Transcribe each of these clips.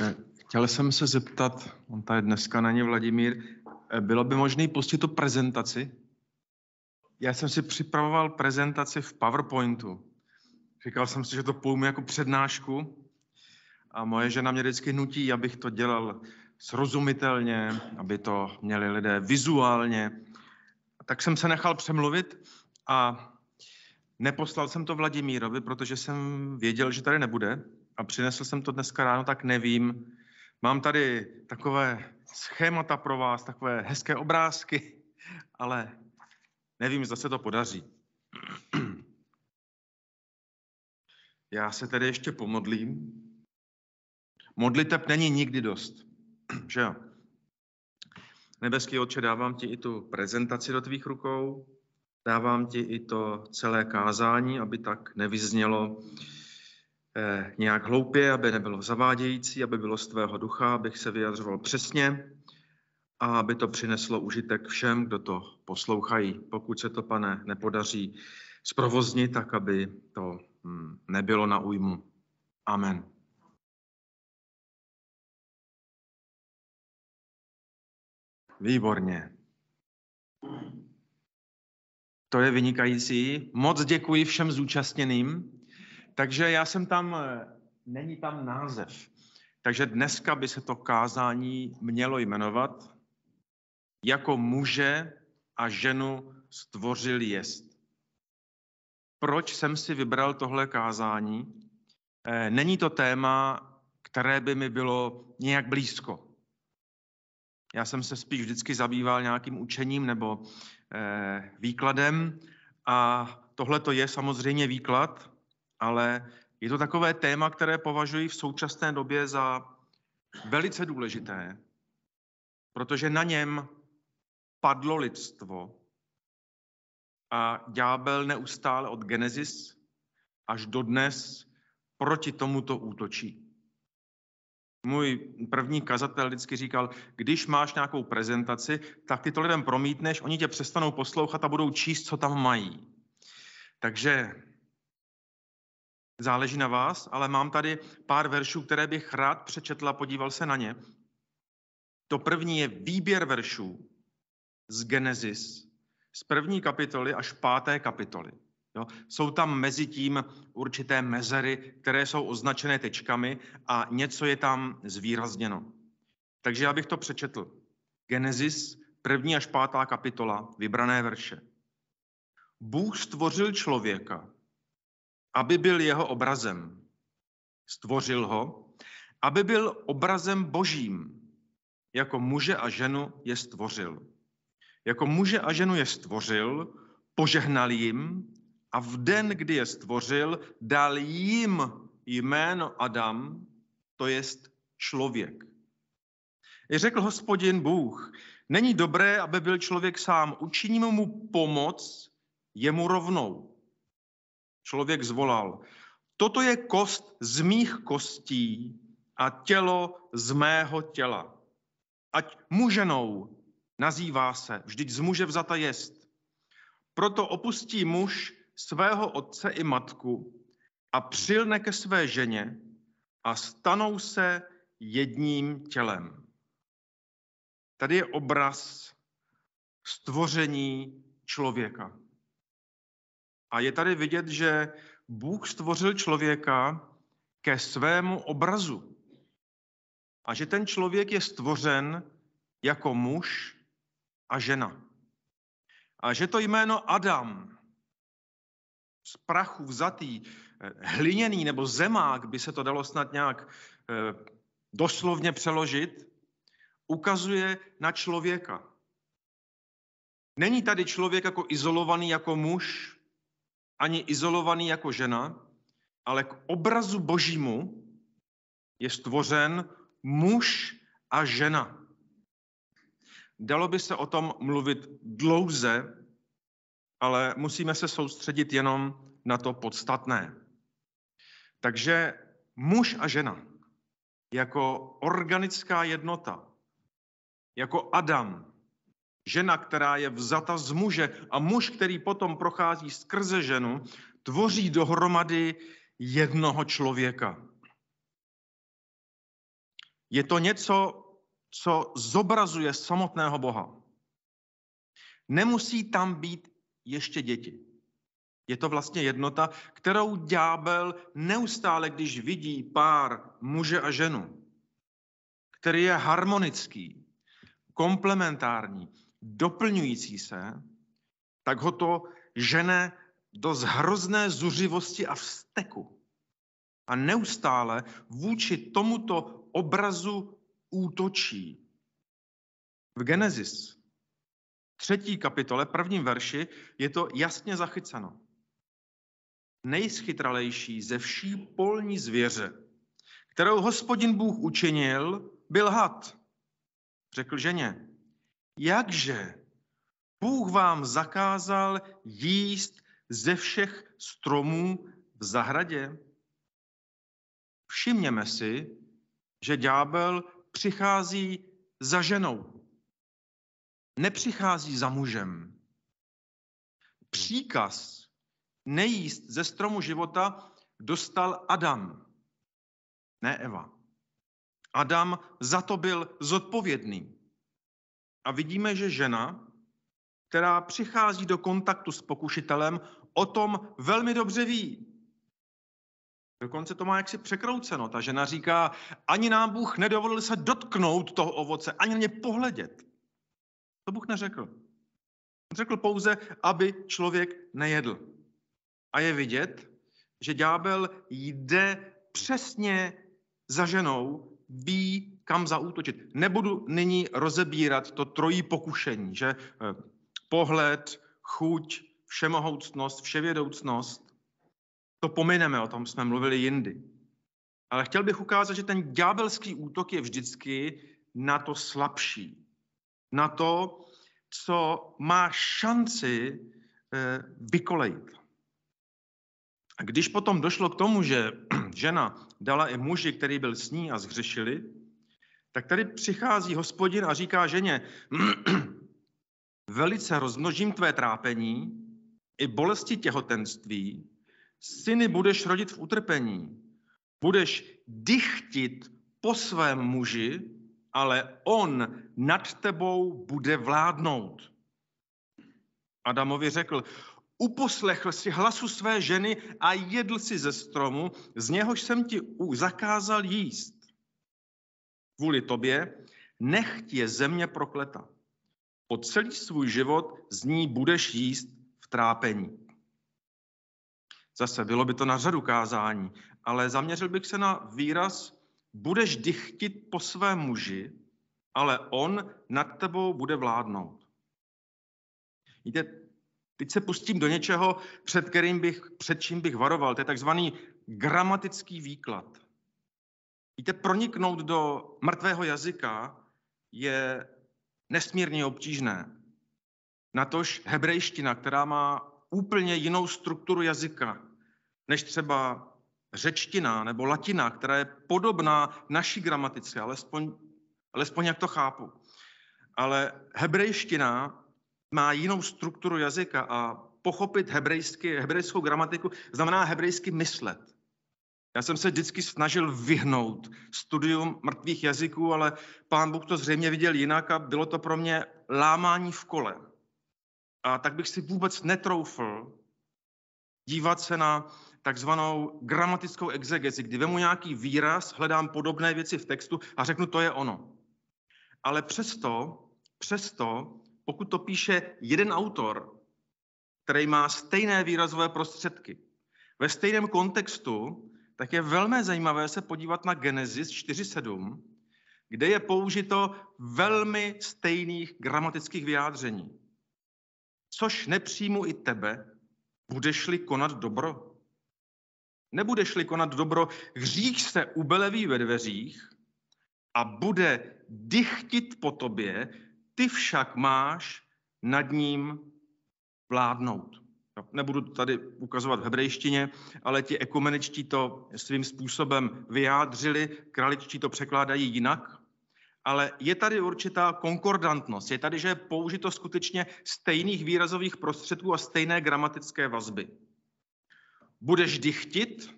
Eh, chtěl jsem se zeptat, on tady dneska není Vladimír, eh, bylo by možné pustit tu prezentaci? Já jsem si připravoval prezentaci v PowerPointu. Říkal jsem si, že to půjmu jako přednášku a moje žena mě vždycky nutí, abych to dělal srozumitelně, aby to měli lidé vizuálně. Tak jsem se nechal přemluvit a neposlal jsem to Vladimírovi, protože jsem věděl, že tady nebude a přinesl jsem to dneska ráno, tak nevím. Mám tady takové schémata pro vás, takové hezké obrázky, ale nevím, zda se to podaří. Já se tedy ještě pomodlím. Modliteb není nikdy dost, že jo? Nebeský Otče, dávám ti i tu prezentaci do tvých rukou, dávám ti i to celé kázání, aby tak nevyznělo nějak hloupě, aby nebylo zavádějící, aby bylo z tvého ducha, abych se vyjadřoval přesně a aby to přineslo užitek všem, kdo to poslouchají. Pokud se to, pane, nepodaří zprovoznit, tak aby to hm, nebylo na újmu. Amen. Výborně. To je vynikající. Moc děkuji všem zúčastněným. Takže já jsem tam, není tam název. Takže dneska by se to kázání mělo jmenovat jako muže a ženu stvořil jest. Proč jsem si vybral tohle kázání? Eh, není to téma, které by mi bylo nějak blízko. Já jsem se spíš vždycky zabýval nějakým učením nebo eh, výkladem a tohle to je samozřejmě výklad, ale je to takové téma, které považuji v současné době za velice důležité, protože na něm padlo lidstvo a ďábel neustále od Genesis až do dnes proti tomuto útočí. Můj první kazatel vždycky říkal, když máš nějakou prezentaci, tak ty to lidem promítneš, oni tě přestanou poslouchat a budou číst, co tam mají. Takže záleží na vás, ale mám tady pár veršů, které bych rád přečetla, podíval se na ně. To první je výběr veršů z Genesis, z první kapitoly až páté kapitoly. Jo? Jsou tam mezi tím určité mezery, které jsou označené tečkami a něco je tam zvýrazněno. Takže já bych to přečetl. Genesis, první až pátá kapitola, vybrané verše. Bůh stvořil člověka, aby byl jeho obrazem. Stvořil ho, aby byl obrazem božím. Jako muže a ženu je stvořil. Jako muže a ženu je stvořil, požehnal jim a v den, kdy je stvořil, dal jim jméno Adam, to jest člověk. I řekl hospodin Bůh, není dobré, aby byl člověk sám, učiním mu pomoc jemu rovnou. Člověk zvolal, toto je kost z mých kostí a tělo z mého těla. Ať muženou nazývá se, vždyť z muže vzata jest. Proto opustí muž svého otce i matku a přilne ke své ženě a stanou se jedním tělem. Tady je obraz stvoření člověka. A je tady vidět, že Bůh stvořil člověka ke svému obrazu. A že ten člověk je stvořen jako muž a žena. A že to jméno Adam z prachu vzatý, eh, hliněný nebo zemák, by se to dalo snad nějak eh, doslovně přeložit, ukazuje na člověka. Není tady člověk jako izolovaný jako muž, ani izolovaný jako žena, ale k obrazu božímu je stvořen muž a žena. Dalo by se o tom mluvit dlouze, ale musíme se soustředit jenom na to podstatné. Takže muž a žena jako organická jednota, jako Adam, žena, která je vzata z muže a muž, který potom prochází skrze ženu, tvoří dohromady jednoho člověka. Je to něco, co zobrazuje samotného Boha. Nemusí tam být ještě děti. Je to vlastně jednota, kterou ďábel neustále, když vidí pár muže a ženu, který je harmonický, komplementární, doplňující se, tak ho to žene do zhrozné zuřivosti a vzteku. A neustále vůči tomuto obrazu útočí. V Genesis, třetí kapitole, prvním verši, je to jasně zachyceno. Nejschytralejší ze vší polní zvěře, kterou hospodin Bůh učinil, byl had. Řekl ženě, jakže Bůh vám zakázal jíst ze všech stromů v zahradě? Všimněme si, že ďábel přichází za ženou. Nepřichází za mužem. Příkaz nejíst ze stromu života dostal Adam, ne Eva. Adam za to byl zodpovědný. A vidíme, že žena, která přichází do kontaktu s pokušitelem, o tom velmi dobře ví. Dokonce to má jaksi překrouceno. Ta žena říká, ani nám Bůh nedovolil se dotknout toho ovoce, ani na ně pohledět. To Bůh neřekl. Řekl pouze, aby člověk nejedl. A je vidět, že ďábel jde přesně za ženou, ví, kam zaútočit. Nebudu nyní rozebírat to trojí pokušení, že eh, pohled, chuť, všemohoucnost, vševědoucnost, to pomineme, o tom jsme mluvili jindy. Ale chtěl bych ukázat, že ten ďábelský útok je vždycky na to slabší. Na to, co má šanci eh, vykolejit. A když potom došlo k tomu, že žena dala i muži, který byl s ní a zhřešili, tak tady přichází hospodin a říká ženě, velice rozmnožím tvé trápení i bolesti těhotenství, syny budeš rodit v utrpení, budeš dychtit po svém muži, ale on nad tebou bude vládnout. Adamovi řekl, uposlechl si hlasu své ženy a jedl si ze stromu, z něhož jsem ti zakázal jíst. Kvůli tobě nechť je země prokleta. Po celý svůj život z ní budeš jíst v trápení. Zase bylo by to na řadu kázání, ale zaměřil bych se na výraz budeš dychtit po svém muži, ale on nad tebou bude vládnout. Víte, teď se pustím do něčeho, před, kterým bych, před čím bych varoval. To je takzvaný gramatický výklad. Víte, proniknout do mrtvého jazyka je nesmírně obtížné. Natož hebrejština, která má úplně jinou strukturu jazyka, než třeba řečtina nebo latina, která je podobná naší gramatice, alespoň, alespoň jak to chápu. Ale hebrejština má jinou strukturu jazyka a pochopit hebrejsky, hebrejskou gramatiku znamená hebrejsky myslet. Já jsem se vždycky snažil vyhnout studium mrtvých jazyků, ale pán Bůh to zřejmě viděl jinak a bylo to pro mě lámání v kole. A tak bych si vůbec netroufl dívat se na takzvanou gramatickou exegezi, kdy vemu nějaký výraz, hledám podobné věci v textu a řeknu, to je ono. Ale přesto, přesto, pokud to píše jeden autor, který má stejné výrazové prostředky, ve stejném kontextu, tak je velmi zajímavé se podívat na Genesis 4.7, kde je použito velmi stejných gramatických vyjádření. Což nepřijmu i tebe, budeš-li konat dobro. Nebudeš-li konat dobro, hřích se ubeleví ve dveřích a bude dychtit po tobě, ty však máš nad ním vládnout. Nebudu tady ukazovat v hebrejštině, ale ti ekumeničtí to svým způsobem vyjádřili, kraličtí to překládají jinak. Ale je tady určitá konkordantnost. Je tady, že je použito skutečně stejných výrazových prostředků a stejné gramatické vazby. Budeš dychtit,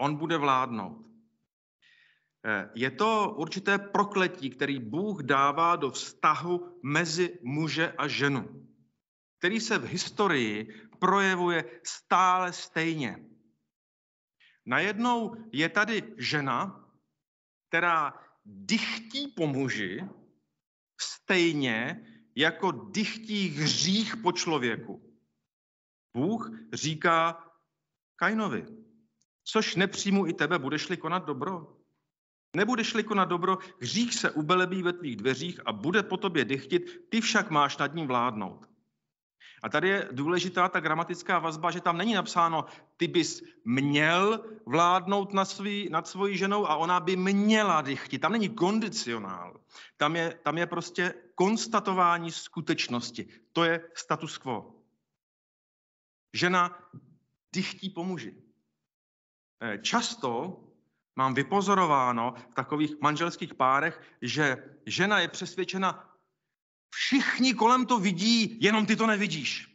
on bude vládnout. Eh, je to určité prokletí, který Bůh dává do vztahu mezi muže a ženu, který se v historii projevuje stále stejně. Najednou je tady žena, která dychtí po muži stejně, jako dychtí hřích po člověku. Bůh říká Kainovi, což nepřijmu i tebe, budeš-li konat dobro? Nebudeš-li konat dobro, hřích se ubelebí ve tvých dveřích a bude po tobě dychtit, ty však máš nad ním vládnout. A tady je důležitá ta gramatická vazba, že tam není napsáno, ty bys měl vládnout nad, svý, nad svojí ženou a ona by měla dychtit. Tam není kondicionál. Tam je, tam je prostě konstatování skutečnosti. To je status quo. Žena dychtí po muži. Eh, často mám vypozorováno v takových manželských párech, že žena je přesvědčena, všichni kolem to vidí, jenom ty to nevidíš.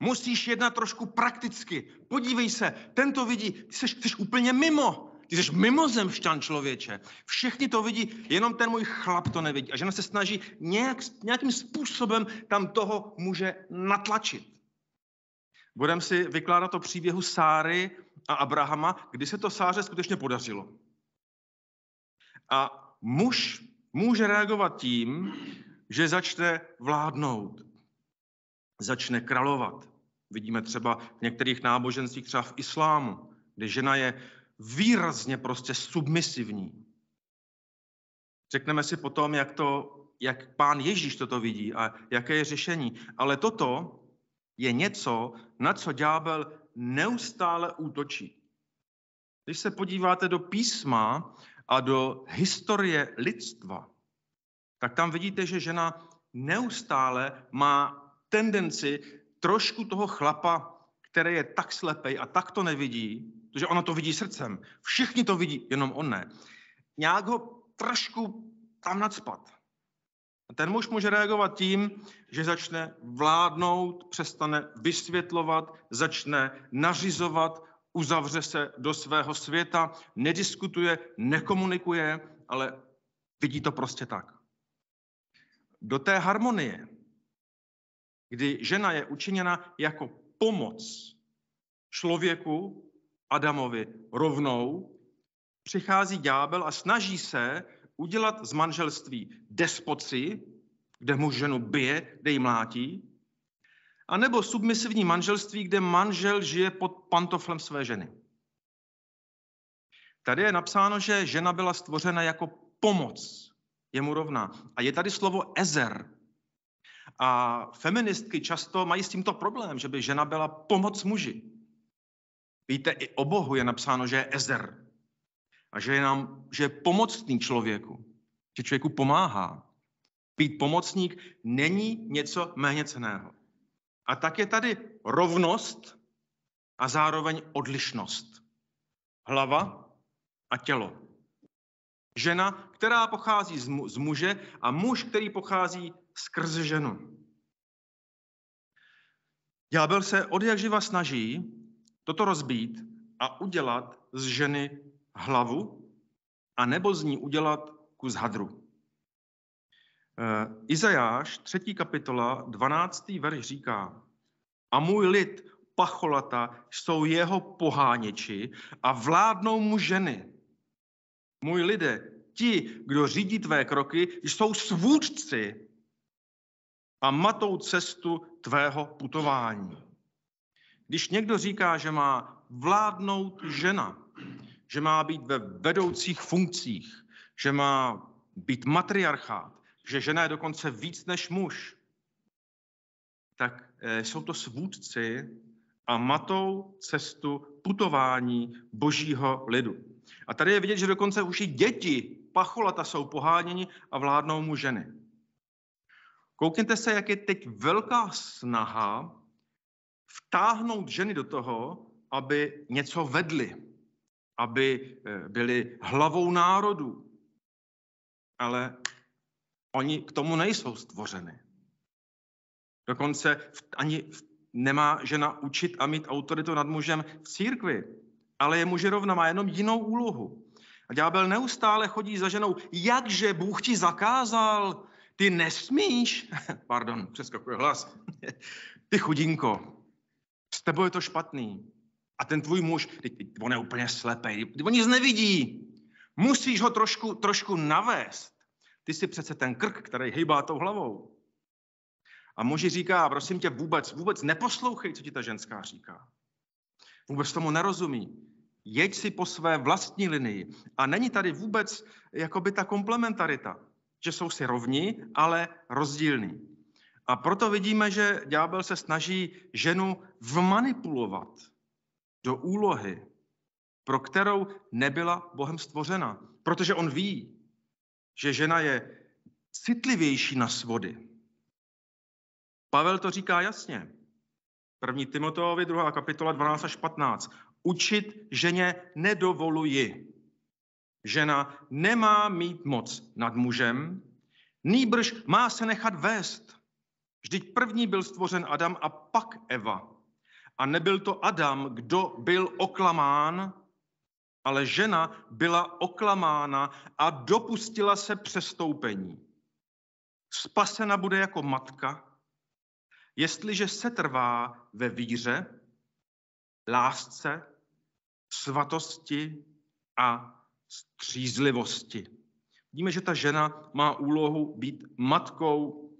Musíš jednat trošku prakticky. Podívej se, ten to vidí, ty jsi, jsi úplně mimo. Ty jsi mimozemšťan člověče. Všichni to vidí, jenom ten můj chlap to nevidí. A žena se snaží nějak, nějakým způsobem tam toho může natlačit. Budeme si vykládat o příběhu Sáry a Abrahama, kdy se to Sáře skutečně podařilo. A muž může reagovat tím, že začne vládnout, začne královat. Vidíme třeba v některých náboženstvích, třeba v islámu, kde žena je výrazně prostě submisivní. Řekneme si potom, jak, to, jak pán Ježíš toto vidí a jaké je řešení. Ale toto je něco, na co ďábel neustále útočí. Když se podíváte do písma a do historie lidstva, tak tam vidíte, že žena neustále má tendenci trošku toho chlapa, který je tak slepej a tak to nevidí, protože ona to vidí srdcem. Všichni to vidí, jenom on ne. Nějak ho trošku tam nadspat. A ten muž může reagovat tím, že začne vládnout, přestane vysvětlovat, začne nařizovat, uzavře se do svého světa, nediskutuje, nekomunikuje, ale vidí to prostě tak. Do té harmonie, kdy žena je učiněna jako pomoc člověku, Adamovi, rovnou, přichází ďábel a snaží se udělat z manželství despoci, kde muž ženu bije, kde ji mlátí, a nebo submisivní manželství, kde manžel žije pod pantoflem své ženy. Tady je napsáno, že žena byla stvořena jako pomoc jemu rovná. A je tady slovo ezer. A feministky často mají s tímto problém, že by žena byla pomoc muži. Víte, i o Bohu je napsáno, že je ezer a že je, nám, že je pomocný člověku, že člověku pomáhá. Být pomocník není něco méně ceného. A tak je tady rovnost a zároveň odlišnost. Hlava a tělo. Žena, která pochází z, mu, z muže a muž, který pochází skrze ženu. Ďábel se od jak živa snaží toto rozbít a udělat z ženy hlavu a nebo z ní udělat kus hadru. E, Izajáš, třetí kapitola, 12. verš říká, a můj lid pacholata jsou jeho poháněči a vládnou mu ženy. Můj lidé, ti, kdo řídí tvé kroky, jsou svůdci a matou cestu tvého putování. Když někdo říká, že má vládnout žena, že má být ve vedoucích funkcích, že má být matriarchát, že žena je dokonce víc než muž, tak eh, jsou to svůdci a matou cestu putování božího lidu. A tady je vidět, že dokonce už i děti pacholata jsou poháněni a vládnou mu ženy. Koukněte se, jak je teď velká snaha vtáhnout ženy do toho, aby něco vedly, aby eh, byli hlavou národů. Ale oni k tomu nejsou stvořeny. Dokonce ani nemá žena učit a mít autoritu nad mužem v církvi, ale je muže rovna, má jenom jinou úlohu. A ďábel neustále chodí za ženou, jakže Bůh ti zakázal, ty nesmíš, pardon, přeskakuje hlas, ty chudinko, s tebou je to špatný. A ten tvůj muž, on je úplně slepý, on nic nevidí. Musíš ho trošku, trošku navést. Ty jsi přece ten krk, který hejbá tou hlavou. A muži říká, prosím tě, vůbec, vůbec neposlouchej, co ti ta ženská říká. Vůbec tomu nerozumí. Jeď si po své vlastní linii. A není tady vůbec jakoby ta komplementarita, že jsou si rovni, ale rozdílní. A proto vidíme, že ďábel se snaží ženu vmanipulovat do úlohy, pro kterou nebyla Bohem stvořena. Protože on ví, že žena je citlivější na svody. Pavel to říká jasně. První Timoteovi, druhá kapitola 12 až 15. Učit ženě nedovoluji. Žena nemá mít moc nad mužem, nýbrž má se nechat vést. Vždyť první byl stvořen Adam a pak Eva. A nebyl to Adam, kdo byl oklamán, ale žena byla oklamána a dopustila se přestoupení. Spasena bude jako matka, jestliže se trvá ve víře, lásce, svatosti a střízlivosti. Vidíme, že ta žena má úlohu být matkou,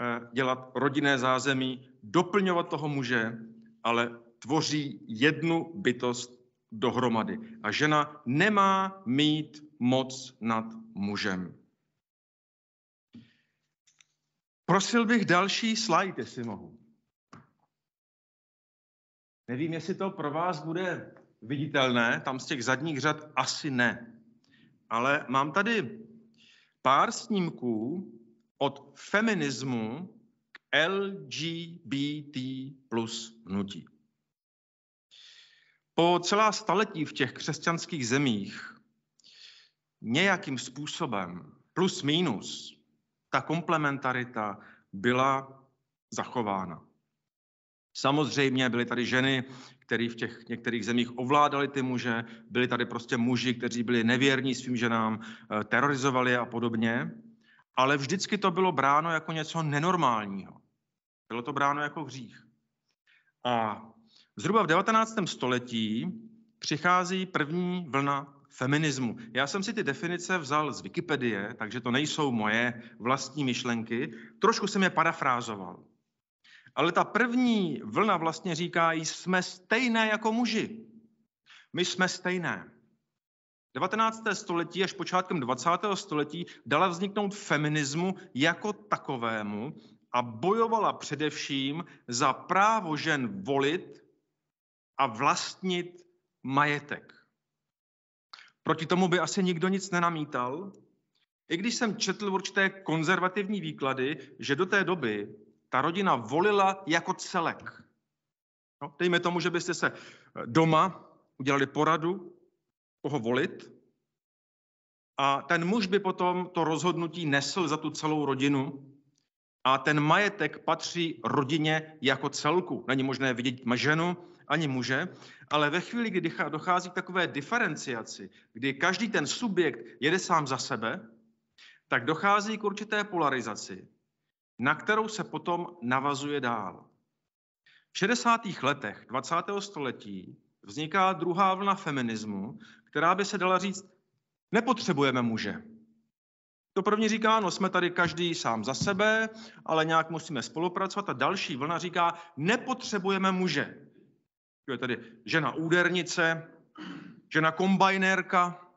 eh, dělat rodinné zázemí, doplňovat toho muže, ale tvoří jednu bytost dohromady. A žena nemá mít moc nad mužem. Prosil bych další slide, jestli mohu. Nevím, jestli to pro vás bude viditelné, tam z těch zadních řad asi ne. Ale mám tady pár snímků od feminismu LGBT plus hnutí. Po celá staletí v těch křesťanských zemích nějakým způsobem, plus minus, ta komplementarita byla zachována. Samozřejmě byly tady ženy, které v těch některých zemích ovládali ty muže, byli tady prostě muži, kteří byli nevěrní svým ženám, eh, terorizovali a podobně, ale vždycky to bylo bráno jako něco nenormálního. Bylo to bráno jako hřích. A zhruba v 19. století přichází první vlna feminismu. Já jsem si ty definice vzal z Wikipedie, takže to nejsou moje vlastní myšlenky. Trošku jsem je parafrázoval. Ale ta první vlna vlastně říká, jsme stejné jako muži. My jsme stejné. 19. století až počátkem 20. století dala vzniknout feminismu jako takovému a bojovala především za právo žen volit a vlastnit majetek. Proti tomu by asi nikdo nic nenamítal, i když jsem četl určité konzervativní výklady, že do té doby ta rodina volila jako celek. No, dejme tomu, že byste se eh, doma udělali poradu, koho volit, a ten muž by potom to rozhodnutí nesl za tu celou rodinu a ten majetek patří rodině jako celku. Není možné vidět ženu ani muže, ale ve chvíli, kdy dochází k takové diferenciaci, kdy každý ten subjekt jede sám za sebe, tak dochází k určité polarizaci na kterou se potom navazuje dál. V 60. letech 20. století vzniká druhá vlna feminismu, která by se dala říct, nepotřebujeme muže. To první říká, no jsme tady každý sám za sebe, ale nějak musíme spolupracovat. A další vlna říká, nepotřebujeme muže. To je tady žena údernice, žena kombajnérka,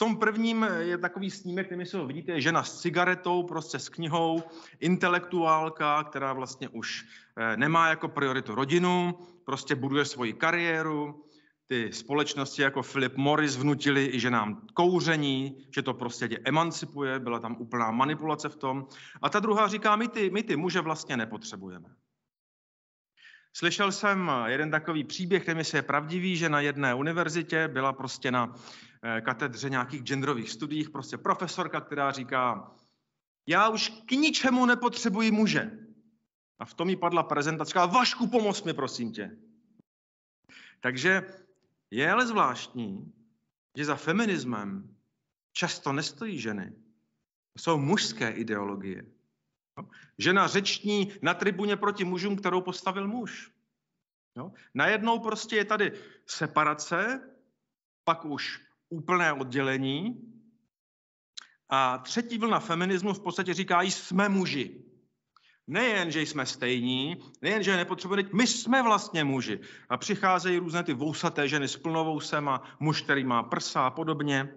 tom prvním je takový snímek, který si ho vidíte, je žena s cigaretou, prostě s knihou, intelektuálka, která vlastně už eh, nemá jako prioritu rodinu, prostě buduje svoji kariéru. Ty společnosti jako Philip Morris vnutili že nám kouření, že to prostě tě emancipuje, byla tam úplná manipulace v tom. A ta druhá říká, my ty, my ty muže vlastně nepotřebujeme. Slyšel jsem jeden takový příběh, který je pravdivý, že na jedné univerzitě byla prostě na eh, katedře nějakých genderových studiích prostě profesorka, která říká, já už k ničemu nepotřebuji muže. A v tom jí padla prezentace, Vašku, pomoz mi, prosím tě. Takže je ale zvláštní, že za feminismem často nestojí ženy. Jsou mužské ideologie. Žena řeční na tribuně proti mužům, kterou postavil muž. Jo? Najednou prostě je tady separace, pak už úplné oddělení. A třetí vlna feminismu v podstatě říká, jsme muži. Nejen, že jsme stejní, nejen, že nepotřebujeme, my jsme vlastně muži. A přicházejí různé ty vousaté ženy s plnovousem a muž, který má prsa a podobně.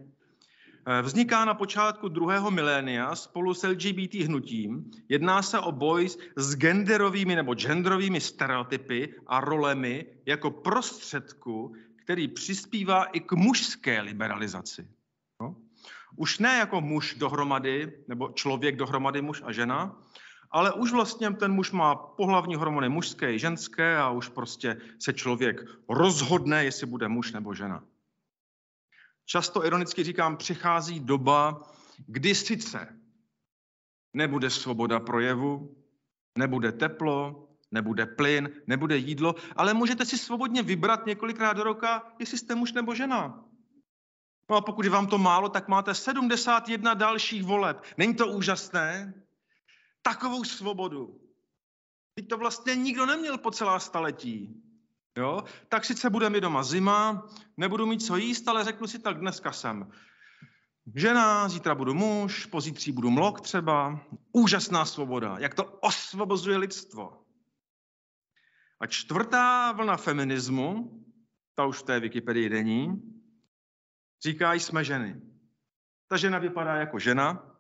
Eh, vzniká na počátku druhého milénia spolu s LGBT hnutím. Jedná se o boj s genderovými nebo genderovými stereotypy a rolemi jako prostředku, který přispívá i k mužské liberalizaci. No? Už ne jako muž dohromady, nebo člověk dohromady, muž a žena, ale už vlastně ten muž má pohlavní hormony mužské i ženské a už prostě se člověk rozhodne, jestli bude muž nebo žena. Často ironicky říkám, přichází doba, kdy sice nebude svoboda projevu, nebude teplo, nebude plyn, nebude jídlo, ale můžete si svobodně vybrat několikrát do roka, jestli jste muž nebo žena. No a pokud je vám to málo, tak máte 71 dalších voleb. Není to úžasné? Takovou svobodu. Teď to vlastně nikdo neměl po celá staletí. Jo? Tak sice bude mi doma zima, nebudu mít co jíst, ale řeknu si tak, dneska jsem žena, zítra budu muž, pozítří budu mlok třeba. Úžasná svoboda, jak to osvobozuje lidstvo. A čtvrtá vlna feminismu, ta už v té Wikipedii není, říká, jsme ženy. Ta žena vypadá jako žena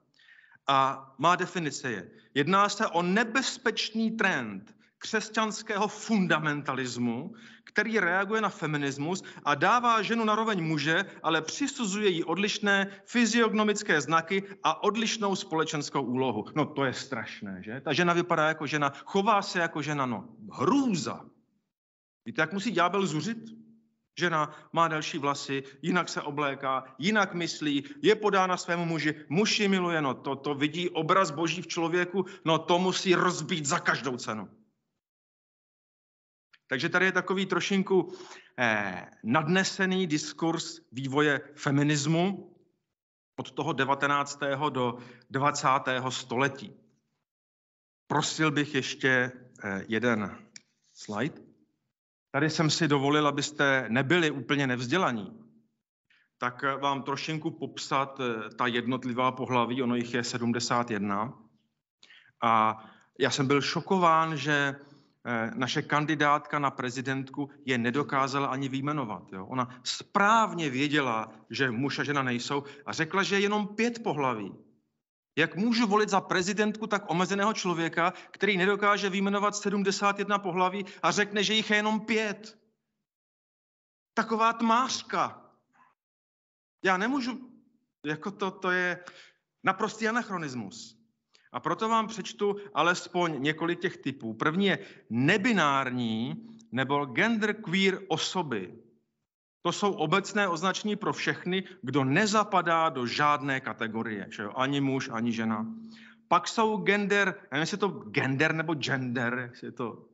a má definice je. Jedná se o nebezpečný trend, křesťanského fundamentalismu, který reaguje na feminismus a dává ženu na roveň muže, ale přisuzuje jí odlišné fyziognomické znaky a odlišnou společenskou úlohu. No to je strašné, že? Ta žena vypadá jako žena, chová se jako žena, no hrůza. Víte, jak musí ďábel zuřit? Žena má další vlasy, jinak se obléká, jinak myslí, je podána svému muži, muž ji miluje, no to, to vidí obraz boží v člověku, no to musí rozbít za každou cenu. Takže tady je takový trošinku eh, nadnesený diskurs vývoje feminismu od toho 19. do 20. století. Prosil bych ještě eh, jeden slide. Tady jsem si dovolil, abyste nebyli úplně nevzdělaní, tak vám trošinku popsat eh, ta jednotlivá pohlaví, ono jich je 71. A já jsem byl šokován, že Eh, naše kandidátka na prezidentku je nedokázala ani výjmenovat. Jo. Ona správně věděla, že muž a žena nejsou a řekla, že je jenom pět pohlaví. Jak můžu volit za prezidentku tak omezeného člověka, který nedokáže výjmenovat 71 pohlaví a řekne, že jich je jenom pět? Taková tmářka. Já nemůžu, jako to, to je naprostý anachronismus. A proto vám přečtu alespoň několik těch typů. První je nebinární nebo genderqueer osoby. To jsou obecné označení pro všechny, kdo nezapadá do žádné kategorie. Že jo? Ani muž, ani žena. Pak jsou gender, nevím, jestli je to gender nebo gender, jestli je to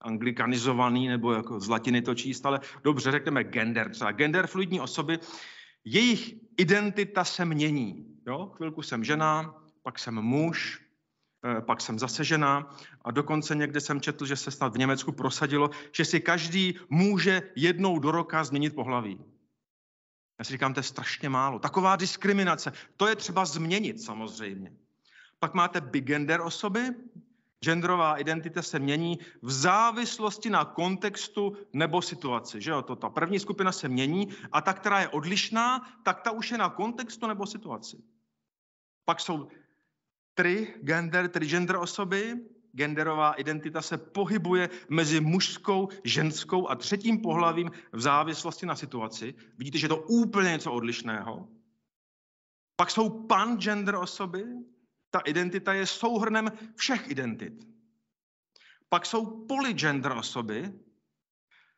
anglikanizovaný nebo jako z latiny to číst, ale dobře, řekneme gender. Třeba gender fluidní osoby, jejich identita se mění. Jo? Chvilku jsem žena, pak jsem muž, pak jsem zase žena a dokonce někde jsem četl, že se snad v Německu prosadilo, že si každý může jednou do roka změnit pohlaví. Já si říkám, to je strašně málo. Taková diskriminace, to je třeba změnit samozřejmě. Pak máte bigender osoby, genderová identita se mění v závislosti na kontextu nebo situaci. Že jo? To, ta první skupina se mění a ta, která je odlišná, tak ta už je na kontextu nebo situaci. Pak jsou tri gender, tedy gender osoby, genderová identita se pohybuje mezi mužskou, ženskou a třetím pohlavím v závislosti na situaci. Vidíte, že je to úplně něco odlišného. Pak jsou pan-gender osoby, ta identita je souhrnem všech identit. Pak jsou polygender osoby,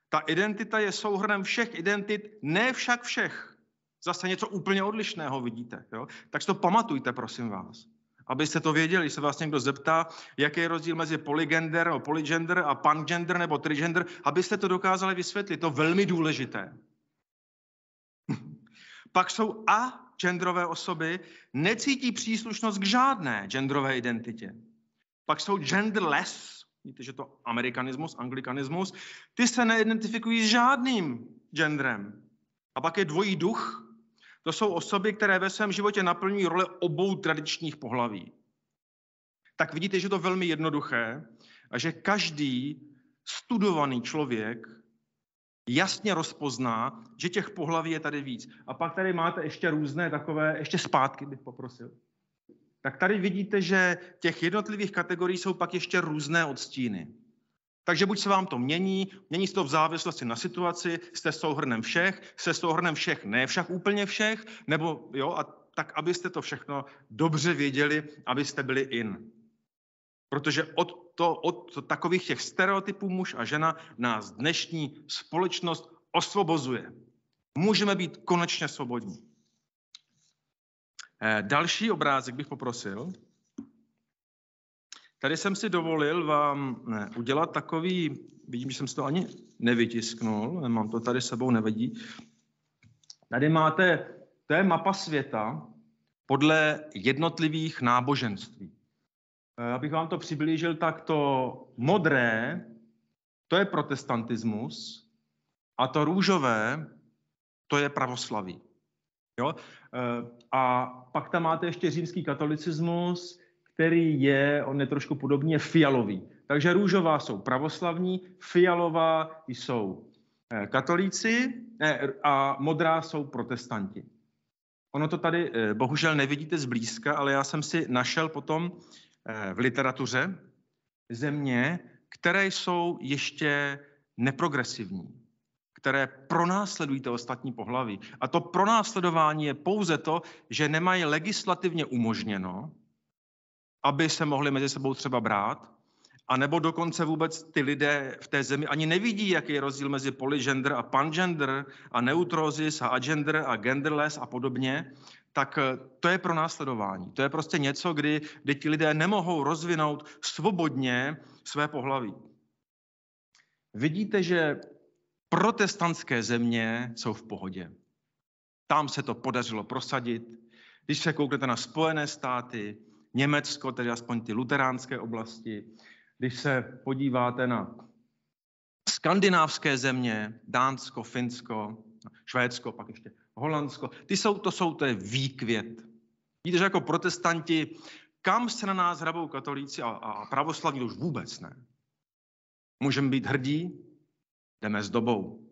ta identita je souhrnem všech identit, ne však všech. Zase něco úplně odlišného vidíte. Jo? Tak si to pamatujte, prosím vás abyste to věděli, se vás někdo zeptá, jaký je rozdíl mezi polygender nebo polygender a pangender nebo trigender, abyste to dokázali vysvětlit. To velmi důležité. Pak jsou a genderové osoby, necítí příslušnost k žádné genderové identitě. Pak jsou genderless, víte, že to amerikanismus, anglikanismus, ty se neidentifikují s žádným genderem. A pak je dvojí duch, to jsou osoby, které ve svém životě naplňují role obou tradičních pohlaví. Tak vidíte, že to velmi jednoduché a že každý studovaný člověk jasně rozpozná, že těch pohlaví je tady víc. A pak tady máte ještě různé takové, ještě zpátky bych poprosil. Tak tady vidíte, že těch jednotlivých kategorií jsou pak ještě různé odstíny. Takže buď se vám to mění, mění se to v závislosti na situaci, jste souhrnem všech, jste souhrnem všech, ne však úplně všech, nebo jo, a tak, abyste to všechno dobře věděli, abyste byli in. Protože od, to, od takových těch stereotypů muž a žena nás dnešní společnost osvobozuje. Můžeme být konečně svobodní. Eh, další obrázek bych poprosil. Tady jsem si dovolil vám ne, udělat takový, vidím, že jsem si to ani nevytisknul, mám to tady sebou, nevidí. Tady máte, to je mapa světa podle jednotlivých náboženství. Eh, abych vám to přiblížil, tak to modré, to je protestantismus a to růžové, to je pravoslaví. Jo? Eh, a pak tam máte ještě římský katolicismus, který je, on je trošku podobně fialový. Takže růžová jsou pravoslavní, fialová jsou eh, katolíci a modrá jsou protestanti. Ono to tady bohužel nevidíte zblízka, ale já jsem si našel potom v literatuře země, které jsou ještě neprogresivní, které pronásledují to ostatní pohlaví. A to pronásledování je pouze to, že nemají legislativně umožněno, aby se mohli mezi sebou třeba brát, a nebo dokonce vůbec ty lidé v té zemi ani nevidí, jaký je rozdíl mezi polygender a pangender a neutrozis a agender a genderless a podobně, tak eh, to je pro následování. To je prostě něco, kdy, kdy ti lidé nemohou rozvinout svobodně své pohlaví. Vidíte, že protestantské země jsou v pohodě. Tam se to podařilo prosadit. Když se kouknete na Spojené státy, Německo, tedy aspoň ty luteránské oblasti, když se podíváte na skandinávské země, Dánsko, Finsko, Švédsko, pak ještě Holandsko, ty jsou, to jsou, to je výkvět. Víte, že jako protestanti, kam se na nás hrabou katolíci a, a pravoslavní, už vůbec ne. Můžeme být hrdí, jdeme s dobou.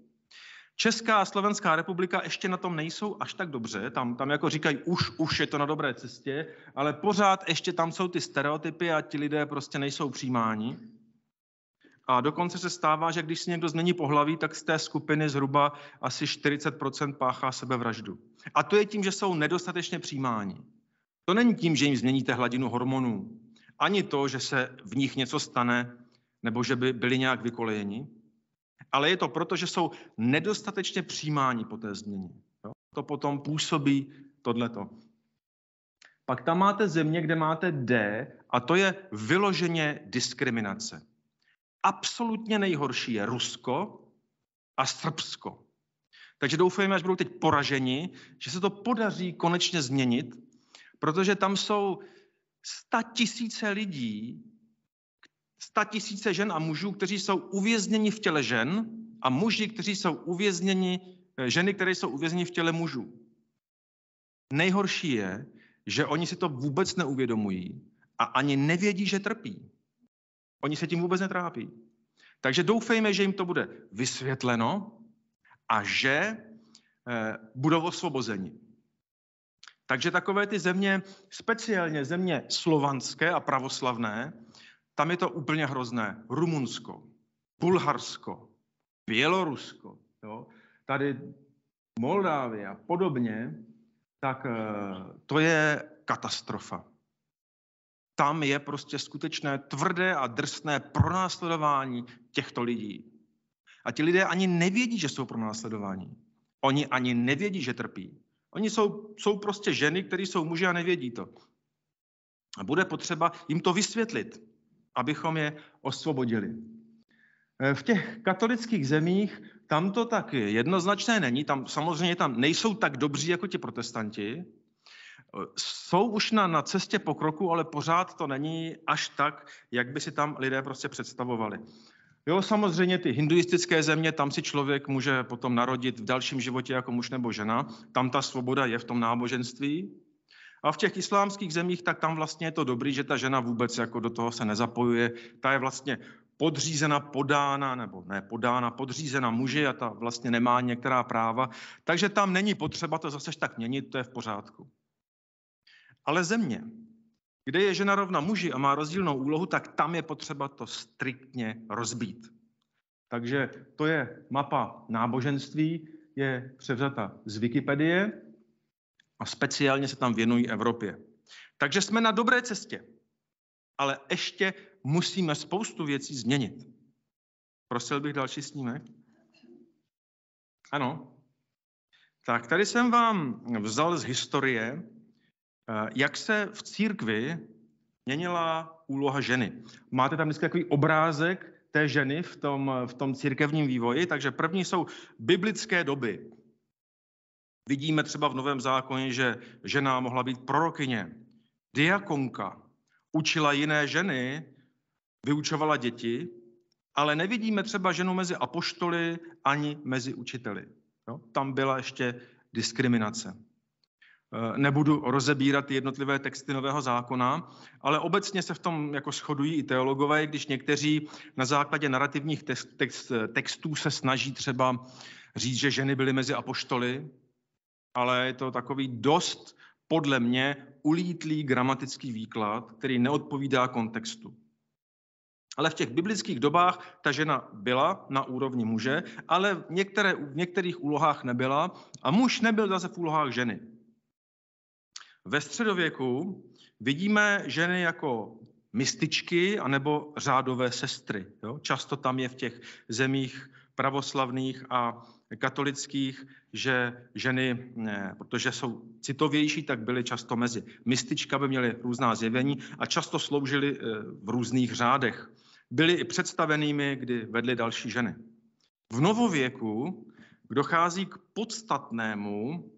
Česká a Slovenská republika ještě na tom nejsou až tak dobře, tam, tam jako říkají, už, už je to na dobré cestě, ale pořád ještě tam jsou ty stereotypy a ti lidé prostě nejsou přijímáni. A dokonce se stává, že když si někdo změní pohlaví, tak z té skupiny zhruba asi 40% páchá sebevraždu. A to je tím, že jsou nedostatečně přijímáni. To není tím, že jim změníte hladinu hormonů, ani to, že se v nich něco stane, nebo že by byli nějak vykolejeni, ale je to proto, že jsou nedostatečně přijímáni po té změně. Jo? To potom působí tohleto. Pak tam máte země, kde máte D, a to je vyloženě diskriminace. Absolutně nejhorší je Rusko a Srbsko. Takže doufejme, až budou teď poraženi, že se to podaří konečně změnit, protože tam jsou sta tisíce lidí, sta tisíce žen a mužů, kteří jsou uvězněni v těle žen a muži, kteří jsou uvězněni, eh, ženy, které jsou uvězněni v těle mužů. Nejhorší je, že oni si to vůbec neuvědomují a ani nevědí, že trpí. Oni se tím vůbec netrápí. Takže doufejme, že jim to bude vysvětleno a že eh, budou osvobozeni. Takže takové ty země, speciálně země slovanské a pravoslavné, tam je to úplně hrozné. Rumunsko, Bulharsko, Bělorusko, jo? tady Moldávie a podobně, tak eh, to je katastrofa tam je prostě skutečné tvrdé a drsné pronásledování těchto lidí. A ti lidé ani nevědí, že jsou pronásledováni. Oni ani nevědí, že trpí. Oni jsou, jsou prostě ženy, které jsou muži a nevědí to. A bude potřeba jim to vysvětlit, abychom je osvobodili. V těch katolických zemích tam to tak jednoznačné není. Tam samozřejmě tam nejsou tak dobří jako ti protestanti. Jsou už na, na cestě pokroku, ale pořád to není až tak, jak by si tam lidé prostě představovali. Jo, samozřejmě ty hinduistické země, tam si člověk může potom narodit v dalším životě jako muž nebo žena. Tam ta svoboda je v tom náboženství. A v těch islámských zemích, tak tam vlastně je to dobrý, že ta žena vůbec jako do toho se nezapojuje. Ta je vlastně podřízena, podána, nebo ne podána, podřízena muži a ta vlastně nemá některá práva. Takže tam není potřeba to zase tak měnit, to je v pořádku. Ale země, kde je žena rovna muži a má rozdílnou úlohu, tak tam je potřeba to striktně rozbít. Takže to je mapa náboženství, je převzata z Wikipedie a speciálně se tam věnují Evropě. Takže jsme na dobré cestě, ale ještě musíme spoustu věcí změnit. Prosil bych další snímek. Ano. Tak tady jsem vám vzal z historie Eh, jak se v církvi měnila úloha ženy? Máte tam dneska takový obrázek té ženy v tom, v tom církevním vývoji, takže první jsou biblické doby. Vidíme třeba v Novém zákoně, že žena mohla být prorokyně, diakonka, učila jiné ženy, vyučovala děti, ale nevidíme třeba ženu mezi apoštoly ani mezi učiteli. Jo? Tam byla ještě diskriminace. Eh, nebudu rozebírat jednotlivé texty Nového zákona, ale obecně se v tom jako shodují i teologové, když někteří na základě narrativních text, text, textů se snaží třeba říct, že ženy byly mezi apoštoly, ale je to takový dost, podle mě, ulítlý gramatický výklad, který neodpovídá kontextu. Ale v těch biblických dobách ta žena byla na úrovni muže, ale v, některé, v některých úlohách nebyla a muž nebyl zase v úlohách ženy. Ve středověku vidíme ženy jako mističky anebo řádové sestry. Jo? Často tam je v těch zemích pravoslavných a katolických, že ženy, ne, protože jsou citovější, tak byly často mezi mystičkami, měly různá zjevení a často sloužily eh, v různých řádech. Byly i představenými, kdy vedly další ženy. V novověku dochází k podstatnému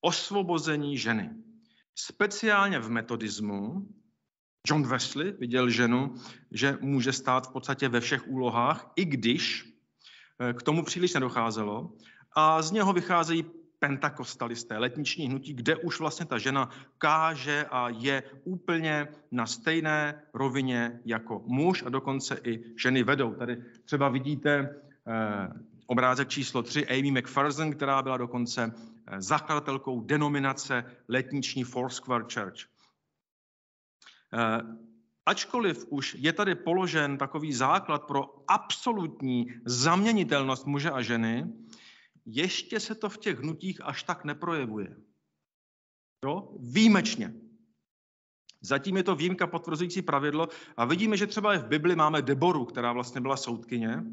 osvobození ženy. Speciálně v metodismu John Wesley viděl ženu, že může stát v podstatě ve všech úlohách, i když k tomu příliš nedocházelo. A z něho vycházejí pentakostalisté, letniční hnutí, kde už vlastně ta žena káže a je úplně na stejné rovině jako muž a dokonce i ženy vedou. Tady třeba vidíte eh, obrázek číslo 3 Amy McPherson, která byla dokonce eh, zakladatelkou denominace letniční Foursquare Church. Eh, ačkoliv už je tady položen takový základ pro absolutní zaměnitelnost muže a ženy, ještě se to v těch hnutích až tak neprojevuje. Jo? Výjimečně. Zatím je to výjimka potvrzující pravidlo a vidíme, že třeba i v Bibli máme Deboru, která vlastně byla soudkyně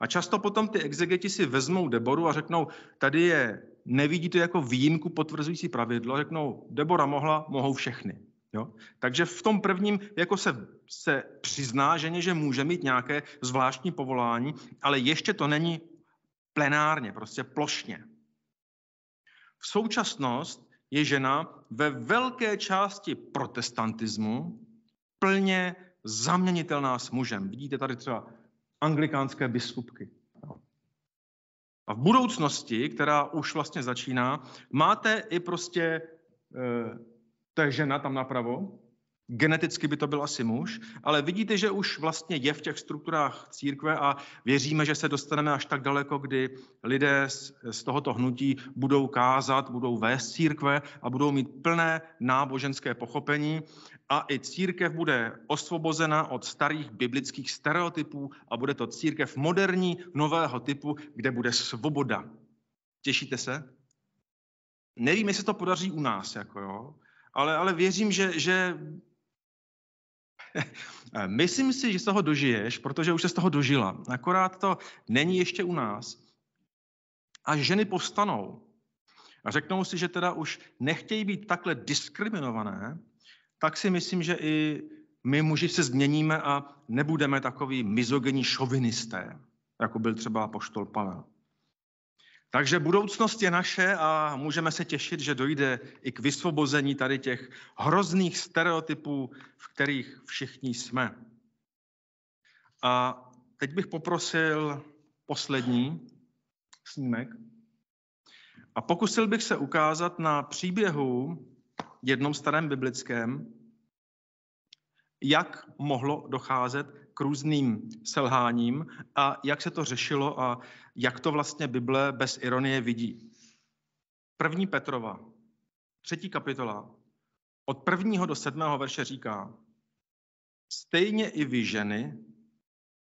a často potom ty exegeti si vezmou Deboru a řeknou, tady je, nevidí to jako výjimku potvrzující pravidlo, řeknou, Debora mohla, mohou všechny. Jo? Takže v tom prvním jako se, se přizná ženě, že může mít nějaké zvláštní povolání, ale ještě to není plenárně, prostě plošně. V současnost je žena ve velké části protestantismu plně zaměnitelná s mužem. Vidíte tady třeba anglikánské biskupky. A v budoucnosti, která už vlastně začíná, máte i prostě, e, to je žena tam napravo, geneticky by to byl asi muž, ale vidíte, že už vlastně je v těch strukturách církve a věříme, že se dostaneme až tak daleko, kdy lidé z, z tohoto hnutí budou kázat, budou vést církve a budou mít plné náboženské pochopení a i církev bude osvobozena od starých biblických stereotypů a bude to církev moderní, nového typu, kde bude svoboda. Těšíte se? Nevím, jestli to podaří u nás, jako jo, ale, ale věřím, že, že Myslím si, že z toho dožiješ, protože už se z toho dožila. Akorát to není ještě u nás. A ženy povstanou a řeknou si, že teda už nechtějí být takhle diskriminované, tak si myslím, že i my muži se změníme a nebudeme takový mizogenní šovinisté, jako byl třeba poštol Pavel. Takže budoucnost je naše a můžeme se těšit, že dojde i k vysvobození tady těch hrozných stereotypů, v kterých všichni jsme. A teď bych poprosil poslední snímek. A pokusil bych se ukázat na příběhu jednom starém biblickém, jak mohlo docházet k různým selháním a jak se to řešilo a jak to vlastně Bible bez ironie vidí. První Petrova, třetí kapitola, od prvního do sedmého verše říká, stejně i vy ženy,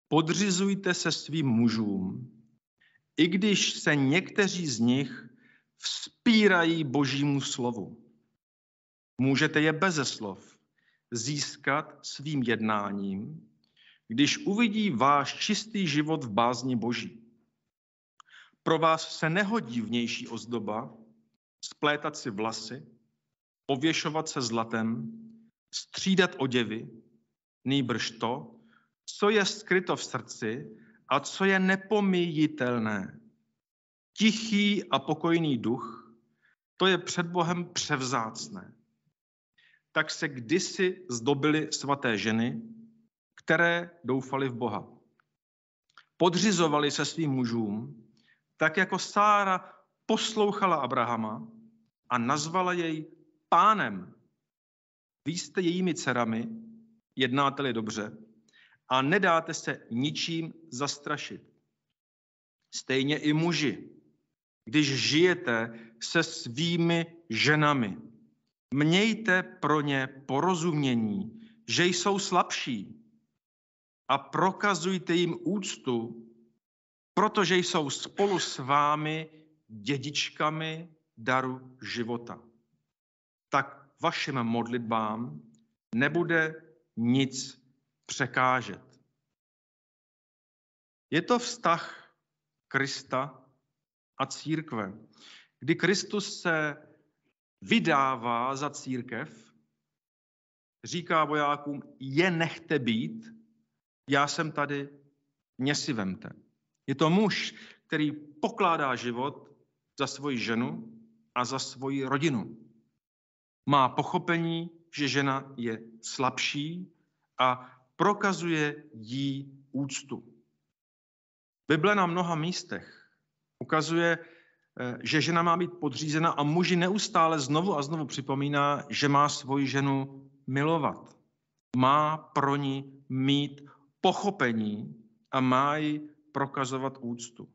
podřizujte se svým mužům, i když se někteří z nich vzpírají božímu slovu. Můžete je beze slov získat svým jednáním, když uvidí váš čistý život v bázni boží. Pro vás se nehodí vnější ozdoba, splétat si vlasy, pověšovat se zlatem, střídat oděvy, nýbrž to, co je skryto v srdci a co je nepomíjitelné. Tichý a pokojný duch, to je před Bohem převzácné. Tak se kdysi zdobily svaté ženy, které doufali v Boha. Podřizovali se svým mužům, tak jako Sára poslouchala Abrahama a nazvala jej pánem. Vy jste jejími dcerami, jednáte-li dobře, a nedáte se ničím zastrašit. Stejně i muži, když žijete se svými ženami, mějte pro ně porozumění, že jsou slabší a prokazujte jim úctu, protože jsou spolu s vámi dědičkami daru života. Tak vašim modlitbám nebude nic překážet. Je to vztah Krista a církve, kdy Kristus se vydává za církev, říká vojákům, je nechte být, já jsem tady, mě si vemte. Je to muž, který pokládá život za svoji ženu a za svoji rodinu. Má pochopení, že žena je slabší a prokazuje jí úctu. Bible na mnoha místech ukazuje, eh, že žena má být podřízena a muži neustále znovu a znovu připomíná, že má svoji ženu milovat. Má pro ní mít pochopení a má jí prokazovat úctu.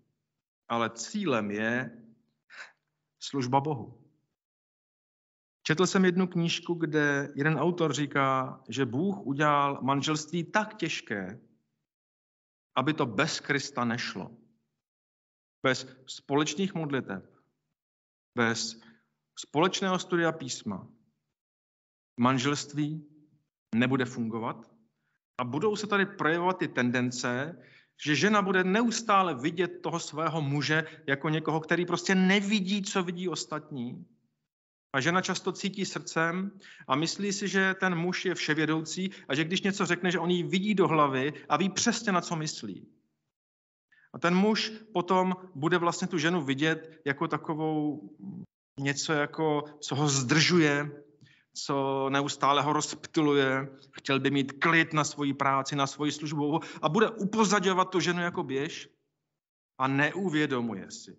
Ale cílem je služba Bohu. Četl jsem jednu knížku, kde jeden autor říká, že Bůh udělal manželství tak těžké, aby to bez Krista nešlo. Bez společných modliteb, bez společného studia písma manželství nebude fungovat a budou se tady projevovat ty tendence, že žena bude neustále vidět toho svého muže jako někoho, který prostě nevidí, co vidí ostatní, a žena často cítí srdcem a myslí si, že ten muž je vševědoucí a že když něco řekne, že on jí vidí do hlavy a ví přesně, na co myslí. A ten muž potom bude vlastně tu ženu vidět jako takovou něco, jako, co ho zdržuje, co neustále ho rozptiluje, chtěl by mít klid na svoji práci, na svoji službu a bude upozadňovat tu ženu jako běž a neuvědomuje si,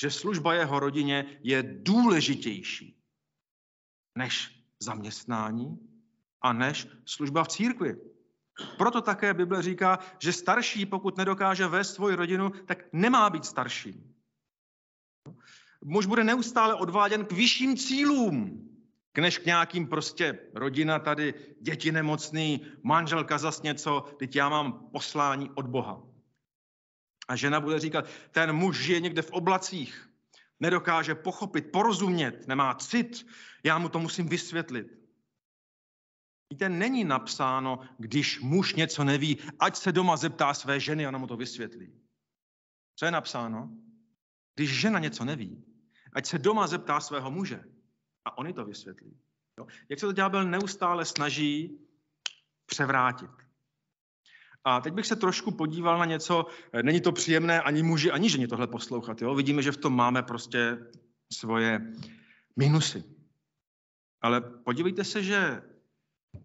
že služba jeho rodině je důležitější než zaměstnání a než služba v církvi. Proto také Bible říká, že starší, pokud nedokáže vést svoji rodinu, tak nemá být starším. Muž bude neustále odváděn k vyšším cílům, než k nějakým prostě rodina tady, děti nemocný, manželka zas něco, teď já mám poslání od Boha. A žena bude říkat, ten muž žije někde v oblacích, nedokáže pochopit, porozumět, nemá cit, já mu to musím vysvětlit. Víte, není napsáno, když muž něco neví, ať se doma zeptá své ženy ona mu to vysvětlí. Co je napsáno? Když žena něco neví, ať se doma zeptá svého muže a oni to vysvětlí. Jo? Jak se to ďábel neustále snaží převrátit. A teď bych se trošku podíval na něco, není to příjemné ani muži, ani ženě tohle poslouchat. Jo? Vidíme, že v tom máme prostě svoje minusy. Ale podívejte se, že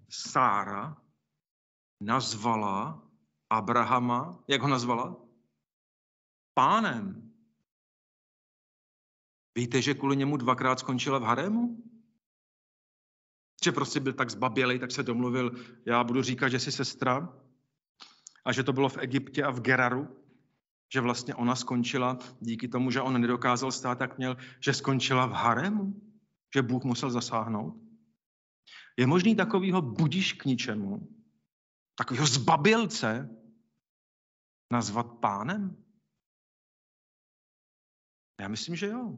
Sára nazvala Abrahama, jak ho nazvala? Pánem. Víte, že kvůli němu dvakrát skončila v harému? Že prostě byl tak zbabělej, tak se domluvil, já budu říkat, že jsi sestra. A že to bylo v Egyptě a v Geraru. Že vlastně ona skončila, díky tomu, že on nedokázal stát, tak měl, že skončila v harému. Že Bůh musel zasáhnout. Je možný takovýho budíš k ničemu, takového zbabilce nazvat pánem? Já myslím, že jo.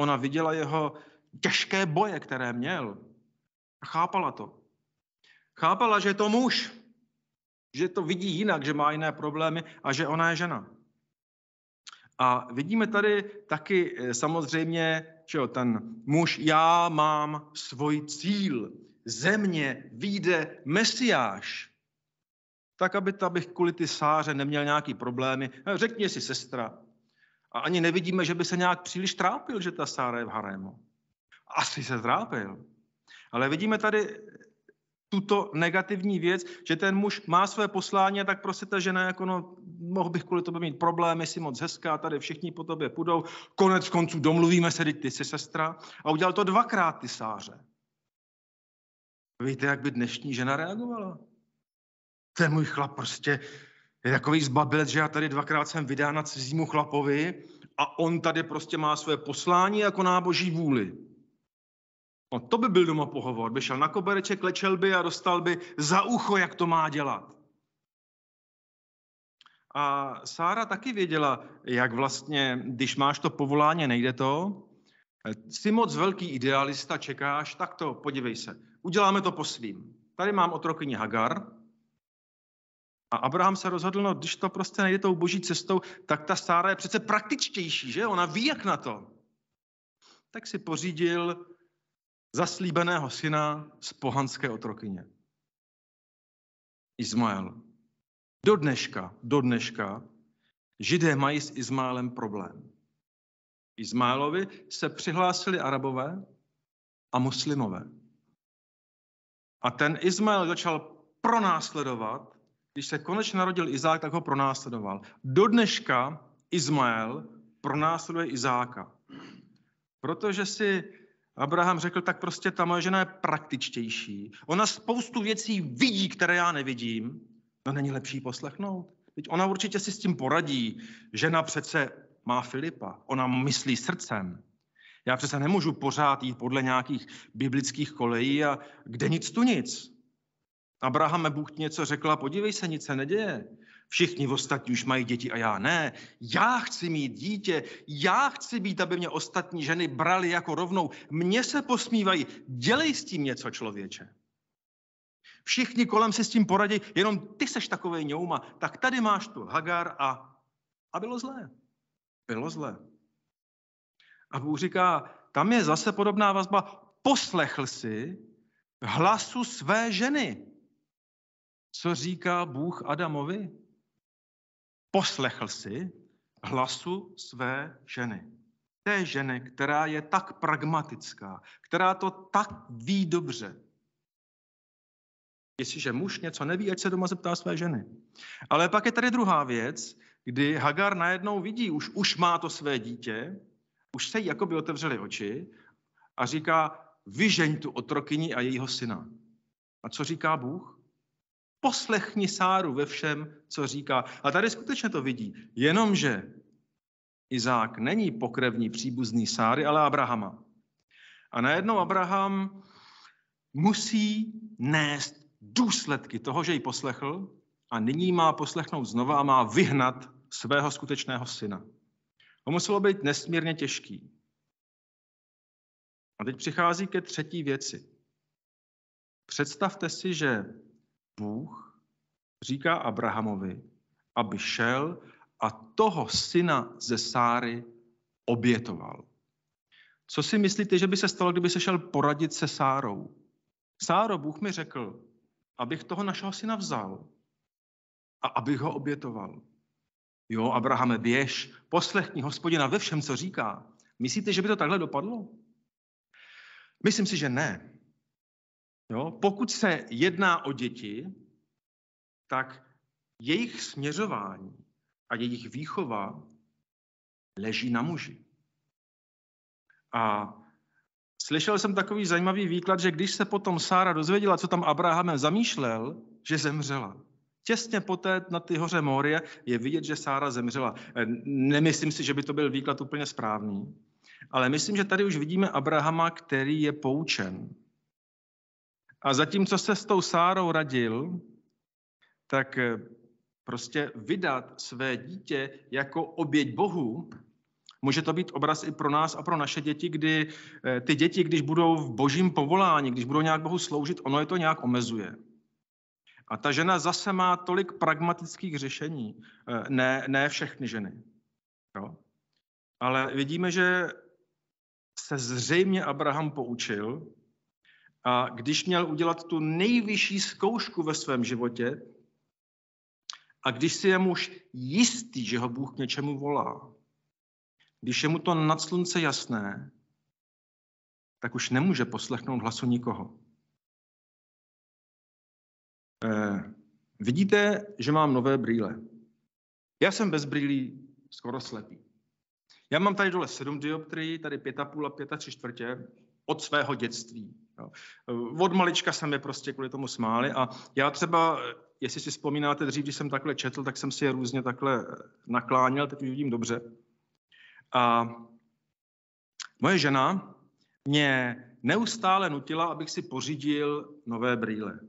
Ona viděla jeho těžké boje, které měl. A chápala to. Chápala, že je to muž, že to vidí jinak, že má jiné problémy a že ona je žena. A vidíme tady taky eh, samozřejmě, že jo, ten muž, já mám svůj cíl. Země výjde Mesiáš. Tak, aby to, abych kvůli ty sáře neměl nějaký problémy. Eh, řekni si, sestra. A ani nevidíme, že by se nějak příliš trápil, že ta Sára je v harému. Asi se trápil. Ale vidíme tady tuto negativní věc, že ten muž má své poslání a tak prostě ta žena, jako no, mohl bych kvůli tobě mít problémy, jsi moc hezká, tady všichni po tobě půjdou, konec konců domluvíme se, ty jsi sestra. A udělal to dvakrát ty sáře. Víte, jak by dnešní žena reagovala? Ten můj chlap prostě je takový zbabilec, že já tady dvakrát jsem vydán na cizímu chlapovi a on tady prostě má své poslání jako náboží vůli. No to by byl doma pohovor. By šel na kobereček, klečel by a dostal by za ucho, jak to má dělat. A Sára taky věděla, jak vlastně, když máš to povolání, nejde to, jsi moc velký idealista, čekáš, tak to, podívej se, uděláme to po svým. Tady mám otrokyni Hagar, a Abraham se rozhodl, no když to prostě nejde tou boží cestou, tak ta Sára je přece praktičtější, že? Ona ví, jak na to. Tak si pořídil zaslíbeného syna z pohanské otrokyně. Izmael. Do dneška, do dneška židé mají s Izmaelem problém. Izmaelovi se přihlásili arabové a muslimové. A ten Izmael začal pronásledovat, když se konečně narodil Izák, tak ho pronásledoval. Do dneška Izmael pronásleduje Izáka. Protože si Abraham řekl, tak prostě ta moje žena je praktičtější. Ona spoustu věcí vidí, které já nevidím. No není lepší poslechnout. Teď ona určitě si s tím poradí. Žena přece má Filipa. Ona myslí srdcem. Já přece nemůžu pořád jít podle nějakých biblických kolejí a kde nic tu nic. Abrahame, Bůh něco řekl a podívej se, nic se neděje. Všichni ostatní už mají děti a já ne. Já chci mít dítě, já chci být, aby mě ostatní ženy brali jako rovnou. Mně se posmívají, dělej s tím něco, člověče. Všichni kolem si s tím poradí, jenom ty seš takovej ňouma. Tak tady máš tu Hagar a, a bylo zlé. Bylo zlé. A Bůh říká, tam je zase podobná vazba, poslechl si hlasu své ženy. Co říká Bůh Adamovi? Poslechl si hlasu své ženy. Té ženy, která je tak pragmatická, která to tak ví dobře. Jestliže muž něco neví, ať se doma zeptá své ženy. Ale pak je tady druhá věc, kdy Hagar najednou vidí, už, už má to své dítě, už se jí jakoby otevřely oči a říká, vyžeň tu otrokyni a jejího syna. A co říká Bůh? Poslechni Sáru ve všem, co říká. A tady skutečně to vidí. Jenomže Izák není pokrevní příbuzný Sáry, ale Abrahama. A najednou Abraham musí nést důsledky toho, že ji poslechl a nyní má poslechnout znova a má vyhnat svého skutečného syna. To muselo být nesmírně těžký. A teď přichází ke třetí věci. Představte si, že Bůh říká Abrahamovi, aby šel a toho syna ze Sáry obětoval. Co si myslíte, že by se stalo, kdyby se šel poradit se Sárou? Sáro, Bůh mi řekl, abych toho našeho syna vzal. a abych ho obětoval. Jo, Abrahame, běž, poslechni hospodina ve všem, co říká. Myslíte, že by to takhle dopadlo? Myslím si, že ne. Jo? Pokud se jedná o děti, tak jejich směřování a jejich výchova leží na muži. A slyšel jsem takový zajímavý výklad, že když se potom Sára dozvěděla, co tam Abrahamem zamýšlel, že zemřela. Těsně poté na ty hoře Morie je vidět, že Sára zemřela. Nemyslím si, že by to byl výklad úplně správný, ale myslím, že tady už vidíme Abrahama, který je poučen. A zatímco se s tou Sárou radil, tak eh, prostě vydat své dítě jako oběť Bohu, může to být obraz i pro nás a pro naše děti, kdy eh, ty děti, když budou v božím povolání, když budou nějak Bohu sloužit, ono je to nějak omezuje. A ta žena zase má tolik pragmatických řešení. Eh, ne, ne všechny ženy. Jo? Ale vidíme, že se zřejmě Abraham poučil a když měl udělat tu nejvyšší zkoušku ve svém životě a když si je muž jistý, že ho Bůh k něčemu volá, když je mu to nad slunce jasné, tak už nemůže poslechnout hlasu nikoho. Eh, vidíte, že mám nové brýle. Já jsem bez brýlí skoro slepý. Já mám tady dole 7 dioptrií, tady 5,5 a 5 a 3 čtvrtě od svého dětství. Jo. Od malička jsem je prostě kvůli tomu smáli a já třeba, jestli si vzpomínáte dřív, když jsem takhle četl, tak jsem si je různě takhle nakláněl, teď už vidím dobře. A moje žena mě neustále nutila, abych si pořídil nové brýle.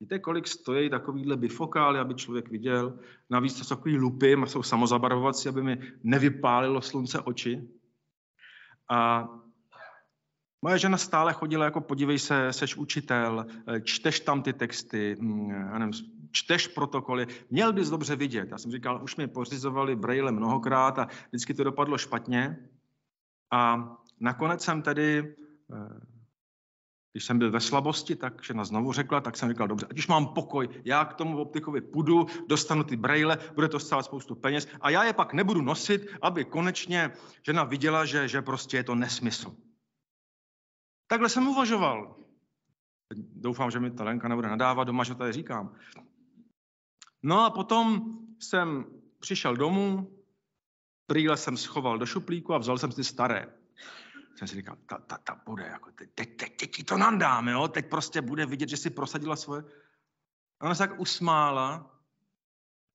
Víte, kolik stojí takovýhle bifokály, aby člověk viděl? Navíc to jsou takový lupy, jsou samozabarvovací, aby mi nevypálilo slunce oči. A moje žena stále chodila jako podívej se, seš učitel, čteš tam ty texty, mm, já nevím, čteš protokoly, měl bys dobře vidět. Já jsem říkal, už mi pořizovali braille mnohokrát a vždycky to dopadlo špatně. A nakonec jsem tedy eh, když jsem byl ve slabosti, tak žena znovu řekla, tak jsem říkal, dobře, ať už mám pokoj, já k tomu optikovi půjdu, dostanu ty braille, bude to stát spoustu peněz a já je pak nebudu nosit, aby konečně žena viděla, že, že prostě je to nesmysl. Takhle jsem uvažoval. Doufám, že mi ta Lenka nebude nadávat doma, že tady říkám. No a potom jsem přišel domů, brýle jsem schoval do šuplíku a vzal jsem si staré jsem si říkal, ta, ta, ta bude, jako teď, teď, teď, teď ti to nandám, jo? teď prostě bude vidět, že si prosadila svoje. A ona se tak usmála,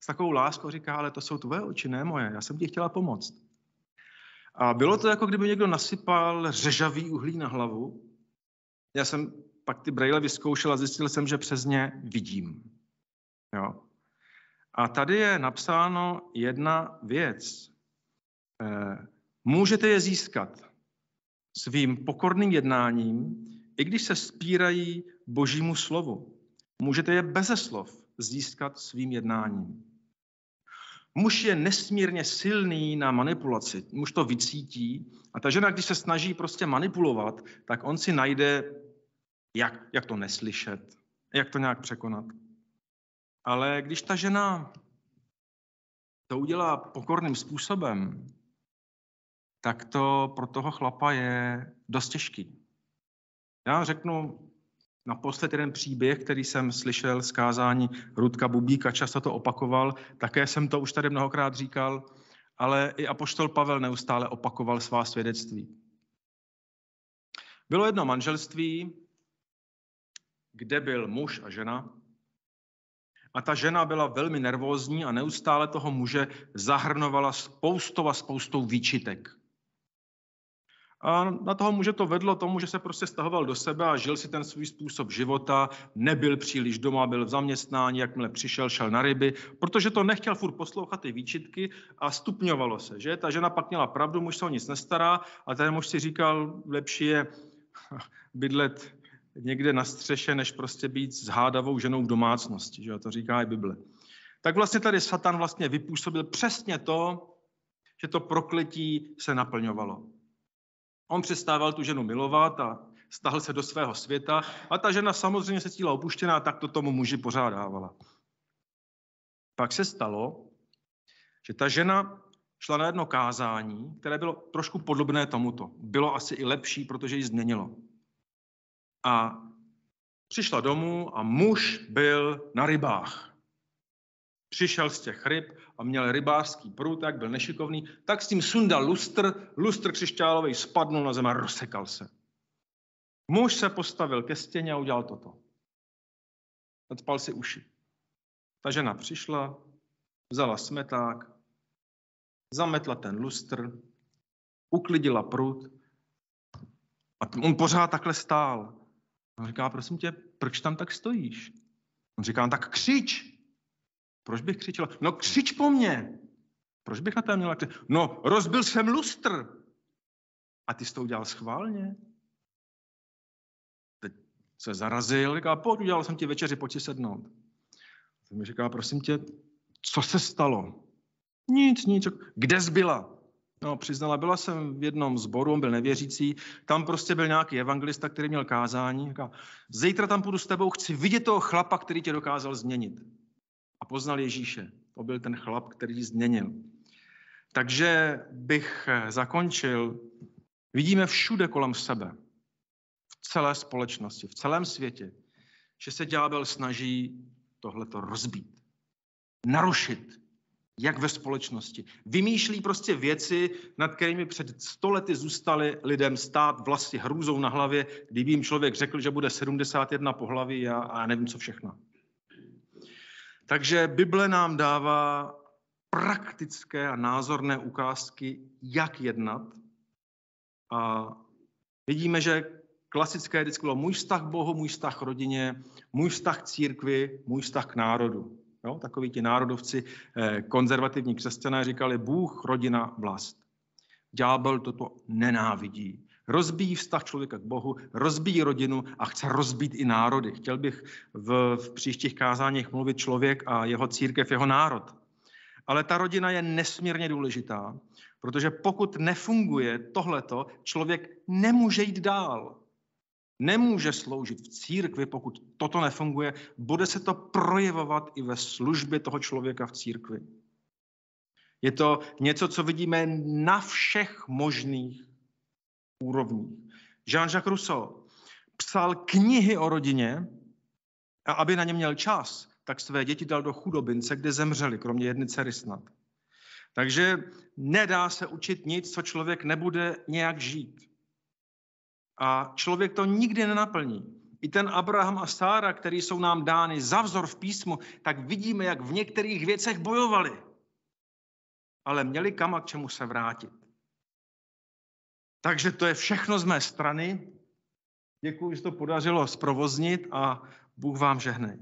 s takovou láskou říká, ale to jsou tvoje oči, ne moje, já jsem ti chtěla pomoct. A bylo to jako kdyby někdo nasypal řežavý uhlí na hlavu. Já jsem pak ty brejle vyzkoušel a zjistil jsem, že přes ně vidím. Jo. A tady je napsáno jedna věc. E, můžete je získat svým pokorným jednáním, i když se spírají božímu slovu. Můžete je beze slov získat svým jednáním. Muž je nesmírně silný na manipulaci. Muž to vycítí a ta žena, když se snaží prostě manipulovat, tak on si najde, jak, jak to neslyšet, jak to nějak překonat. Ale když ta žena to udělá pokorným způsobem, tak to pro toho chlapa je dost těžký. Já řeknu naposled jeden příběh, který jsem slyšel z kázání Rudka Bubíka, často to opakoval, také jsem to už tady mnohokrát říkal, ale i apoštol Pavel neustále opakoval svá svědectví. Bylo jedno manželství, kde byl muž a žena. A ta žena byla velmi nervózní a neustále toho muže zahrnovala spoustou a spoustou výčitek. A na toho muže to vedlo tomu, že se prostě stahoval do sebe a žil si ten svůj způsob života, nebyl příliš doma, byl v zaměstnání, jakmile přišel, šel na ryby, protože to nechtěl furt poslouchat ty výčitky a stupňovalo se, že? Ta žena pak měla pravdu, muž se o nic nestará a ten muž si říkal, lepší je bydlet někde na střeše, než prostě být s hádavou ženou v domácnosti, že? To říká i Bible. Tak vlastně tady Satan vlastně vypůsobil přesně to, že to prokletí se naplňovalo. On přestával tu ženu milovat a stahl se do svého světa a ta žena samozřejmě se cítila opuštěná, tak to tomu muži pořádávala. Pak se stalo, že ta žena šla na jedno kázání, které bylo trošku podobné tomuto. Bylo asi i lepší, protože ji změnilo. A přišla domů a muž byl na rybách. Přišel z těch ryb a měl rybářský průtek, byl nešikovný, tak s tím sundal lustr, lustr křišťálový spadnul na zem a rozsekal se. Muž se postavil ke stěně a udělal toto. Nadspal si uši. Ta žena přišla, vzala smeták, zametla ten lustr, uklidila prut a on pořád takhle stál. On říká, prosím tě, proč tam tak stojíš? On říká, no tak křič. Proč bych křičela? No křič po mně. Proč bych na to měla křič? No rozbil jsem lustr. A ty jsi to udělal schválně? Teď se zarazil, říká, pojď, udělal jsem ti večeři, pojď si sednout. A mi říká, prosím tě, co se stalo? Nic, nic. Kde jsi byla? No, přiznala, byla jsem v jednom zboru, on byl nevěřící, tam prostě byl nějaký evangelista, který měl kázání. Říká, zítra tam půjdu s tebou, chci vidět toho chlapa, který tě dokázal změnit. A poznal Ježíše. To byl ten chlap, který změnil. Takže bych zakončil. Vidíme všude kolem sebe, v celé společnosti, v celém světě, že se ďábel snaží tohleto rozbít, narušit, jak ve společnosti. Vymýšlí prostě věci, nad kterými před stolety zůstaly lidem stát vlastně hrůzou na hlavě, kdyby jim člověk řekl, že bude 71 pohlaví a, a nevím co všechno. Takže Bible nám dává praktické a názorné ukázky, jak jednat. A vidíme, že klasické vždycky bylo můj vztah k Bohu, můj vztah k rodině, můj vztah k církvi, můj vztah k národu. Jo? Takoví ti národovci, eh, konzervativní křesťané říkali Bůh, rodina, vlast. Ďábel toto nenávidí. Rozbíjí vztah člověka k Bohu, rozbíjí rodinu a chce rozbít i národy. Chtěl bych v, v příštích kázáních mluvit člověk a jeho církev, jeho národ. Ale ta rodina je nesmírně důležitá, protože pokud nefunguje tohleto, člověk nemůže jít dál nemůže sloužit v církvi, pokud toto nefunguje, bude se to projevovat i ve službě toho člověka v církvi. Je to něco, co vidíme na všech možných úrovních. Jean-Jacques Rousseau psal knihy o rodině a aby na ně měl čas, tak své děti dal do chudobince, kde zemřeli, kromě jedny dcery snad. Takže nedá se učit nic, co člověk nebude nějak žít. A člověk to nikdy nenaplní. I ten Abraham a Sára, který jsou nám dány za vzor v písmu, tak vidíme, jak v některých věcech bojovali. Ale měli kam a k čemu se vrátit. Takže to je všechno z mé strany. Děkuji, že to podařilo zprovoznit a Bůh vám žehnej.